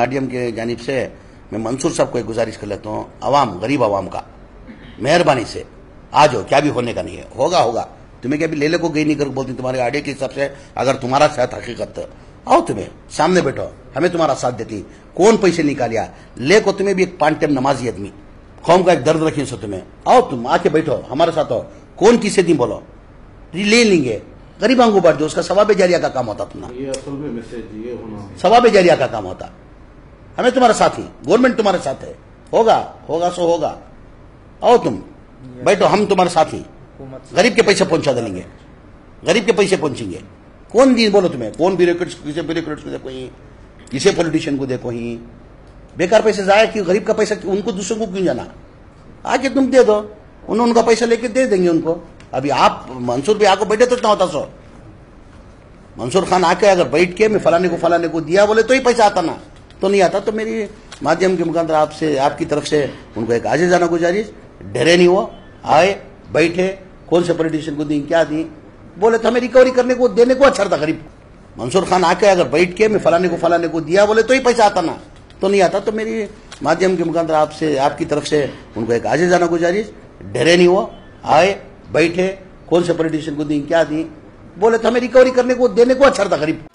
माध्यम के जानिब से मैं मंसूर साहब को एक गुजारिश कर लेता हूँ आवाम गरीब आवाम का मेहरबानी से आ जाओ क्या भी होने का नहीं है होगा होगा। तुम्हें क्या भी ले ले को गई नहीं कर बोलती तुम्हारे आड़े के हिसाब से अगर तुम्हारा साथ हकीकत आओ तुम्हें सामने बैठो हमें तुम्हारा साथ देती कौन पैसे निकालिया? ले को तुम्हें भी एक पाँच टाइम नमाजी आदमी कौम का एक दर्द रखी सो तुम्हें आओ तुम आके बैठो हमारे साथ आओ कौन किसे दी बोलो? ले लेंगे गरीबां को बांट दो उसका सवाब जारिया का काम होता तुम्हारा सवाब जारिया का काम होता। हमें तुम्हारा साथ ही गवर्नमेंट तुम्हारे साथ है। होगा होगा सो होगा। आओ तुम बैठो हम तुम्हारे साथ ही। गरीब के पैसे पहुँचा देंगे। गरीब के पैसे पहुँचेंगे। कौन दी बोलो तुम्हें? कौन ब्यूरोक्रेट्स किसे ब्यूरोक्रेट्स को देखो ही? किसे पॉलिटिशियन को देखो ही? बेकार पैसे जाया क्यों? गरीब का पैसा उनको दूसरों को क्यों जाना? आके तुम दे दो। उन्होंने उनका पैसा लेके दे देंगे उनको। अभी आप मंसूर भी आको बैठे तो इतना होता सो। मंसूर खान आके अगर बैठ के मैं फलाने को फलाने को दिया बोले तो ही पैसा आता ना। तो नहीं आता। तो मेरी माध्यम के मुखांतर आपसे, आपकी तरफ़ से उनको एक आजे जाना गुजारिश। डरे नहीं वो। आए, बैठे, कौन से पॉलिटिशियन को दी, क्या दी? बोले तो हमें रिकवरी करने को, देने को अच्छा था गरीब। मंसूर खान आके अगर बैठ के, मैं फलाने को फलाने को दिया, बोले तो ही पैसा आता ना। तो नहीं आता। तो मेरी माध्यम के मुखांतर आपसे, आपकी तरफ़ से उनको एक आजे जाना गुजारिश। डरे नहीं वो। आए, बैठे, कौन से पॉलिटिशियन को दी, क्या दी? बोले तो हमें रिकवरी करने को, देने को अच्छा था गरीब।